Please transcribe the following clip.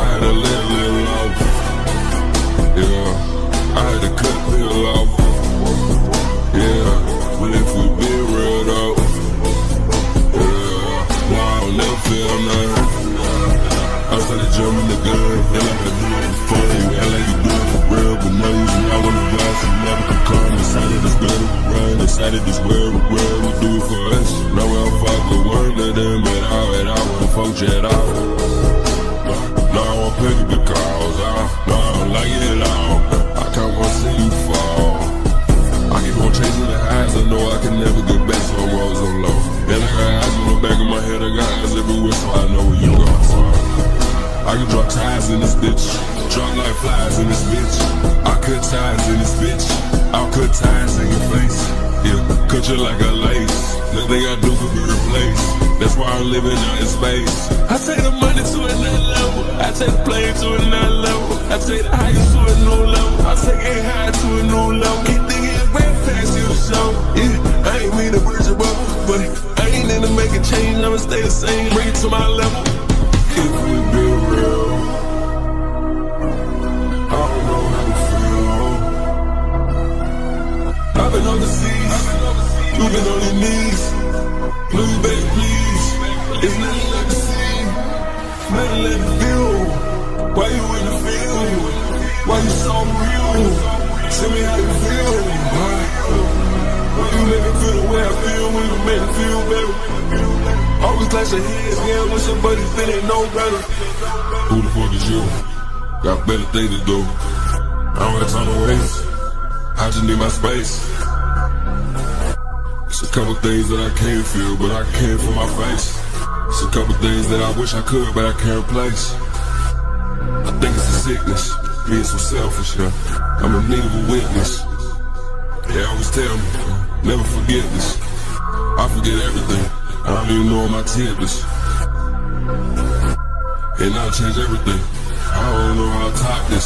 I had to let little off. Yeah, I had to cut little off. Yeah, but if we be real though, yeah, why I don't never feel nothing. I started jumping the gun, feel like I do it before you, act like you do it for real, but no, you I wanna fly, so never can come inside of this gun, run inside of this world, world, we do it for us. No, I'll fuck with one of them, but I, and I won't fuck you at all. I pay the calls, I, I don't like it at. I can't want to see you fall. I keep on chasing the highs, I know I can never get back, so I'm always on low. And I got eyes on the back of my head, I got eyes everywhere, so I know where you go. I can drop ties in this bitch, drop like flies in this bitch. I cut ties in this bitch, I'll cut ties in your face. Yeah, cut you like a lace. Nothing I do could be replaced. That's why I'm living out in space. I take the money to another level. I take the plane to another level. I take the highest to a new level. I take a high to a new level. Keep thinking real fast, you show. Yeah, I ain't mean to bridge a bubble, but I ain't into make a change. I'ma stay the same. Bring it to my level. Your. Please, baby, please. It's nothing like the sea, nothing like the view. Why you in the field? Why you so real? Tell me how you feel. Why? You make me feel the way I feel when you make me feel better? Always clash your heads, yeah, when somebody feeling no better. Who the fuck is you? Got better things to do. I don't got time to waste. I just need my space. It's a couple things that I can't feel, but I can for my face. It's a couple things that I wish I could, but I can't replace. I think it's a sickness, being so selfish, yeah. I'm in need of a witness. They always tell me, never forget this. I forget everything. I don't even know my tips. And I'll change everything. I don't know how to top this.